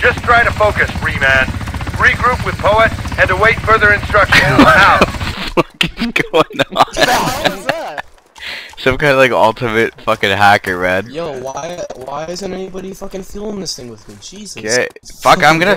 Just try to focus, Freeman. Regroup with Poet and await further instructions. Out. fucking going on? How is that? Some kind of like ultimate fucking hacker, man. Yo, why why isn't anybody fucking filming this thing with me? Jesus. Okay, fuck, I'm gonna